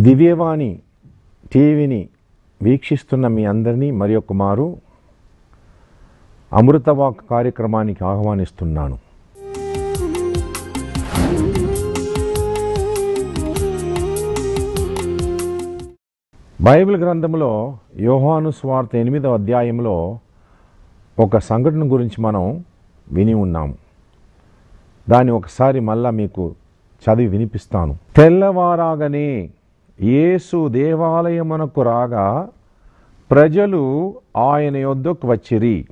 దివ్యవాణి టీవీని వీక్షిస్తున్న మీ అందరినీ మరి కుమారు అమృతవాక్ కార్యక్రమానికి ఆహ్వానిస్తున్నాను. బైబిల్ గ్రంథంలో యోహాను స్వార్థ ఎనిమిదవ అధ్యాయంలో ఒక సంఘటన గురించి మనం విని ఉన్నాము దాన్ని ఒకసారి మళ్ళా మీకు చదివి వినిపిస్తాను. తెల్లవారాగనే యేసు దేవాలయమునకు రాగా ప్రజలు ఆయన యొద్దకు వచ్చిరి.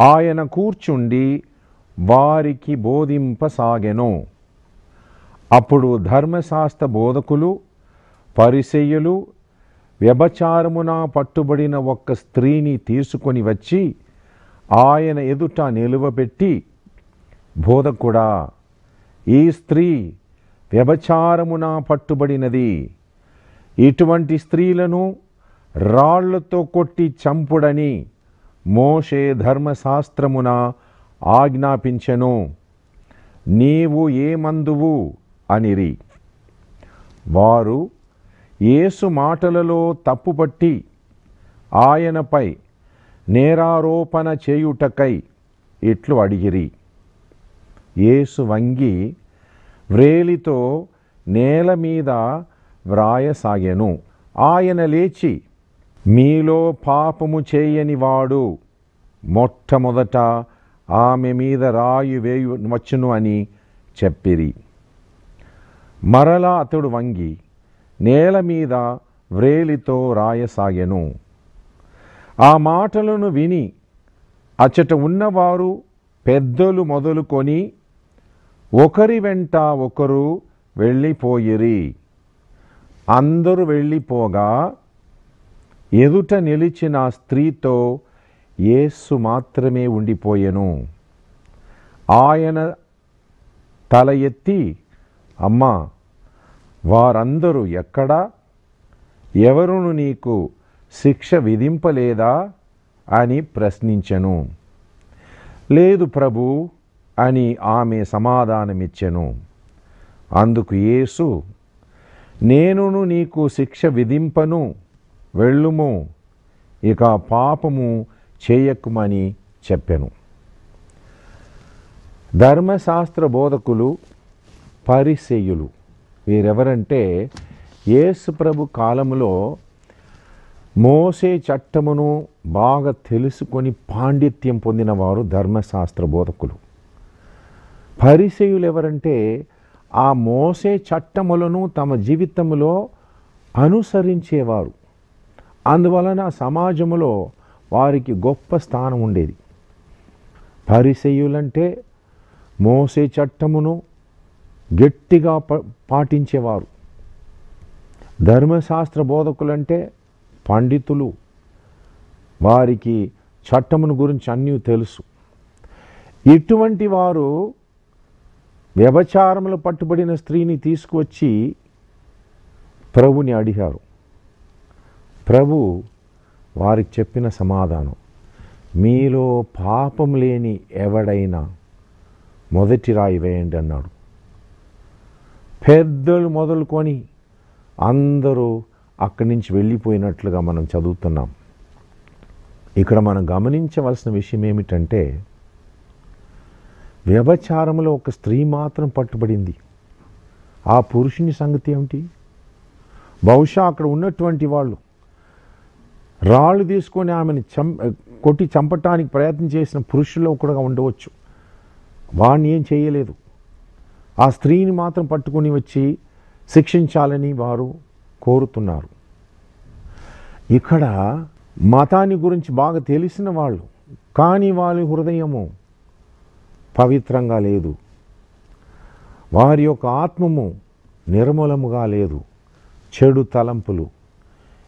ఆయన కూర్చుండి వారికి బోధింపసాగెను. అప్పుడు ధర్మశాస్త్ర బోధకులు పరిసెయ్యులు వ్యభచారమున పట్టుబడిన ఒక్క స్త్రీని తీసుకొని వచ్చి ఆయన ఎదుట నిలువబెట్టి బోధకుడా ఈ స్త్రీ వ్యభచారమున పట్టుబడినది. ఇటువంటి స్త్రీలను రాళ్ళతో కొట్టి చంపుడని మోషే ధర్మశాస్త్రమున ఆజ్ఞాపించెను. నీవు ఏమందువు అనిరి. వారు యేసు మాటలలో తప్పుపట్టి ఆయనపై నేరారోపణ చేయుటకై ఇట్లు అడిగిరి. యేసు వంగి వ్రేలితో నేల మీద వ్రాయసాగెను. ఆయన లేచి మీలో పాపము చేయనివాడు మొట్టమొదట ఆమె మీద రాయి వేయు వచ్చును అని చెప్పిరి. మరలా అతడు వంగి నేల మీద వ్రేలితో రాయసాగెను. ఆ మాటలను విని అచ్చట ఉన్నవారు పెద్దలు మొదలుకొని ఒకరి వెంట ఒకరు వెళ్ళిపోయిరి. అందరూ వెళ్ళిపోగా ఎదుట నిలిచిన స్త్రీతో యేసు మాత్రమే ఉండిపోయెను. ఆయన తల ఎత్తి అమ్మా వారందరూ ఎక్కడా? ఎవరును నీకు శిక్ష విధింపలేదా? అని ప్రశ్నించెను. లేదు ప్రభు అని ఆమె సమాధానమిచ్చెను. అందుకు యేసు నేనును నీకు శిక్ష విధింపను వెళ్ళుము ఇక పాపము చేయకుమని చెప్పెను. ధర్మశాస్త్ర బోధకులు పరిసేయులు వీరెవరంటే యేసుప్రభు కాలంలో మోసే చట్టమును బాగా తెలుసుకొని పాండిత్యం పొందినవారు ధర్మశాస్త్ర బోధకులు. పరిసయులు ఎవరంటే ఆ మోసే చట్టములను తమ జీవితంలో అనుసరించేవారు. అందువలన సమాజంలో వారికి గొప్ప స్థానం ఉండేది. పరిసయులంటే మోసే చట్టమును గట్టిగా ప- పాటించేవారు. ధర్మశాస్త్ర బోధకులంటే పండితులు. వారికి చట్టమును గురించి అన్నీ తెలుసు. ఇటువంటి వారు వ్యభచారములు పట్టుబడిన స్త్రీని తీసుకువచ్చి ప్రభుని అడిగారు. ప్రభు వారికి చెప్పిన సమాధానం మీలో పాపం లేని ఎవడైనా మొదటి రాయి వేయండి అన్నాడు. పెద్దలు మొదలుకొని అందరూ అక్కడి నుంచి వెళ్ళిపోయినట్లుగా మనం చదువుతున్నాం. ఇక్కడ మనం గమనించవలసిన విషయం ఏమిటంటే వ్యభచారంలో ఒక స్త్రీ మాత్రం పట్టుబడింది. ఆ పురుషుని సంగతి ఏమిటి? బహుశా అక్కడ ఉన్నటువంటి వాళ్ళు రాళ్ళు తీసుకొని ఆమెను చం కొట్టి చంపటానికి ప్రయత్నం చేసిన పురుషుల్లో ఒకడుగా ఉండవచ్చు. వాణ్ణి ఏం చేయలేదు. ఆ స్త్రీని మాత్రం పట్టుకొని వచ్చి శిక్షించాలని వారు కోరుతున్నారు. ఇక్కడ మతాన్ని గురించి బాగా తెలిసిన వాళ్ళు కానీ వాళ్ళ హృదయము పవిత్రంగా లేదు. వారి యొక్క ఆత్మము నిర్మూలముగా లేదు. చెడు తలంపులు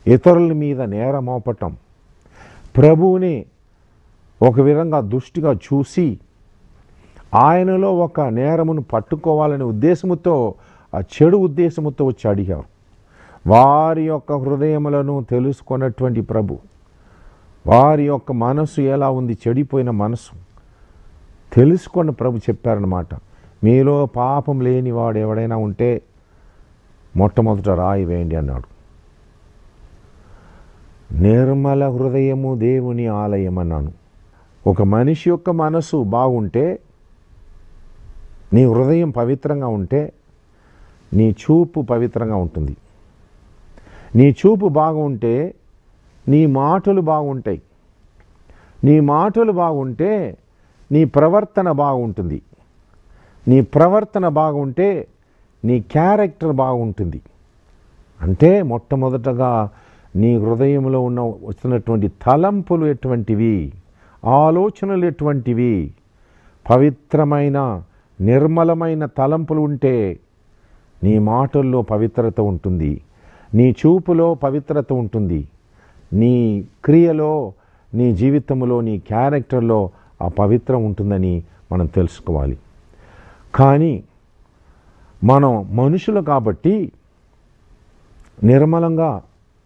ఇతరుల మీద నేరమోపటం. ప్రభువుని ఒక విధంగా దృష్టిగా చూసి ఆయనలో ఒక నేరమును పట్టుకోవాలనే ఉద్దేశముతో ఆ చెడు ఉద్దేశముతో వచ్చి అడిగారు. వారి యొక్క హృదయములను తెలుసుకున్నటువంటి ప్రభు వారి యొక్క మనసు ఎలా ఉంది? చెడిపోయిన మనసు తెలుసుకొని ప్రభు చెప్పారనమాట మీలో పాపం లేని వాడు ఎవడైనా ఉంటే మొట్టమొదట రాయి వేయండి అన్నాడు. నిర్మల హృదయము దేవుని ఆలయం అన్నాను. ఒక మనిషి యొక్క మనసు బాగుంటే నీ హృదయం పవిత్రంగా ఉంటే నీ చూపు పవిత్రంగా ఉంటుంది. నీ చూపు బాగుంటే నీ మాటలు బాగుంటాయి. నీ మాటలు బాగుంటే నీ ప్రవర్తన బాగుంటుంది. నీ ప్రవర్తన బాగుంటే నీ క్యారెక్టర్ బాగుంటుంది. అంటే మొట్టమొదటగా నీ హృదయంలో ఉన్న వచ్చినటువంటి తలంపులు ఎటువంటివి ఆలోచనలు ఎటువంటివి పవిత్రమైన నిర్మలమైన తలంపులు ఉంటే నీ మాటల్లో పవిత్రత ఉంటుంది. నీ చూపులో పవిత్రత ఉంటుంది. నీ క్రియలో నీ జీవితంలో నీ క్యారెక్టర్లో ఆ పవిత్రం ఉంటుందని మనం తెలుసుకోవాలి. కానీ మనం మనుషులు కాబట్టి నిర్మలంగా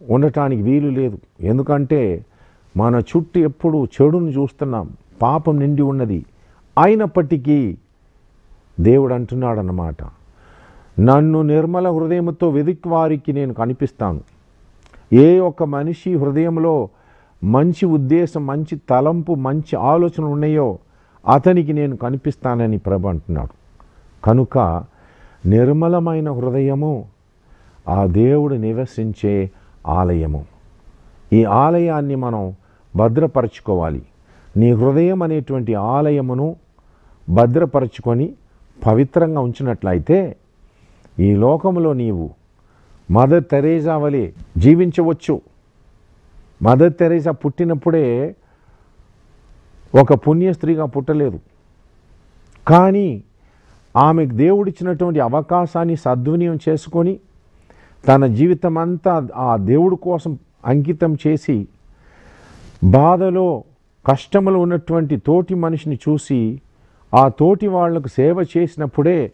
ఉండటానికి వీలు లేదు. ఎందుకంటే మన చుట్టూ ఎప్పుడు చెడును చూస్తున్నాం. పాపం నిండి ఉన్నది. అయినప్పటికీ దేవుడు అంటున్నాడన్నమాట. నన్ను నిర్మల హృదయంతో వెదికి వారికి నేను కనిపిస్తాను. ఏ ఒక్క మనిషి హృదయంలో మంచి ఉద్దేశం మంచి తలంపు మంచి ఆలోచనలు ఉన్నాయో అతనికి నేను కనిపిస్తానని ప్రభు అంటున్నాడు. కనుక నిర్మలమైన హృదయము ఆ దేవుడు నివసించే ఆలయము. ఈ ఆలయాన్ని మనం భద్రపరచుకోవాలి. నీ హృదయం అనేటువంటి ఆలయమును భద్రపరచుకొని పవిత్రంగా ఉంచినట్లయితే ఈ లోకంలో నీవు మదర్ తెరేజా వలె జీవించవచ్చు. మదర్ తెరీసా పుట్టినప్పుడే ఒక పుణ్య స్త్రీగా పుట్టలేదు. కానీ ఆమెకు దేవుడిచ్చినటువంటి అవకాశాన్ని సద్వినియం చేసుకొని తన జీవితం అంతా ఆ దేవుడి కోసం అంకితం చేసి బాధలో కష్టములు ఉన్నటువంటి తోటి మనిషిని చూసి ఆ తోటి వాళ్ళకు సేవ చేసినప్పుడే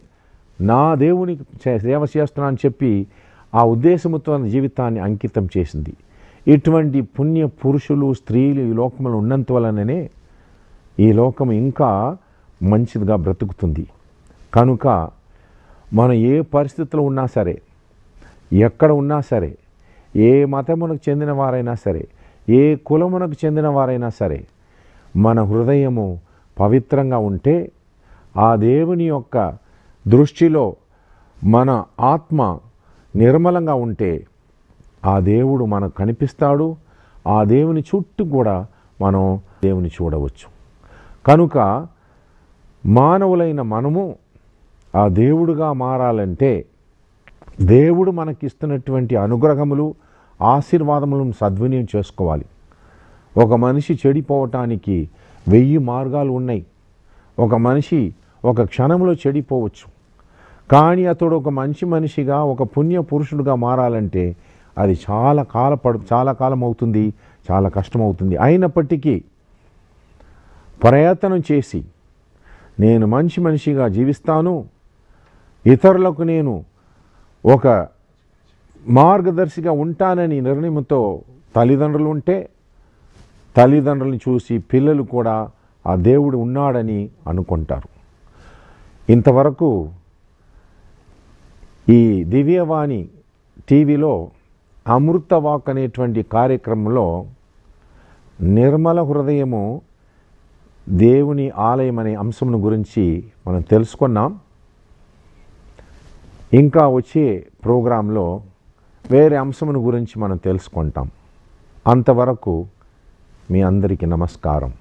నా దేవునికి సేవ చేస్తున్నా అని చెప్పి ఆ ఉద్దేశంతో జీవితాన్ని అంకితం చేసింది. ఇటువంటి పుణ్య పురుషులు స్త్రీలు ఈ లోకంలో ఉన్నంత వలననే ఈ లోకం ఇంకా మంచిదిగా బ్రతుకుతుంది. కనుక మనం ఏ పరిస్థితిలో ఉన్నా సరే ఎక్కడ ఉన్నా సరే ఏ మతమునకు చెందిన వారైనా సరే ఏ కులమునకు చెందిన వారైనా సరే మన హృదయము పవిత్రంగా ఉంటే ఆ దేవుని యొక్క దృష్టిలో మన ఆత్మ నిర్మలంగా ఉంటే ఆ దేవుడు మనకు కనిపిస్తాడు. ఆ దేవుని చుట్టూ కూడా మనం దేవుని చూడవచ్చు. కనుక మానవులైన మనము ఆ దేవుడుగా మారాలంటే దేవుడు మనకిస్తున్నటువంటి అనుగ్రహములు ఆశీర్వాదములను సద్వినియోగం చేసుకోవాలి. ఒక మనిషి చెడిపోవటానికి వెయ్యి మార్గాలు ఉన్నాయి. ఒక మనిషి ఒక క్షణంలో చెడిపోవచ్చు. కానీ అతడు ఒక మంచి మనిషిగా ఒక పుణ్య పురుషుడుగా మారాలంటే అది చాలా కాల పడు చాలా కాలం అవుతుంది చాలా కష్టం అవుతుంది అయినప్పటికీ ప్రయత్నం చేసి నేను మంచి మనిషిగా జీవిస్తాను. ఇతరులకు నేను ఒక మార్గదర్శిగా ఉంటానని నిర్ణయంతో తల్లిదండ్రులు ఉంటే తల్లిదండ్రులను చూసి పిల్లలు కూడా ఆ దేవుడు ఉన్నాడని అనుకుంటారు. ఇంతవరకు ఈ దివ్యవాణి టీవీలో అమృత వాక్ అనేటువంటి కార్యక్రమంలో నిర్మల హృదయము దేవుని ఆలయం అనే అంశమును గురించి మనం తెలుసుకున్నాం. ఇంకా వచ్చే ప్రోగ్రాంలో వేరే అంశమును గురించి మనం తెలుసుకుంటాం. అంతవరకు మీ అందరికీ నమస్కారం.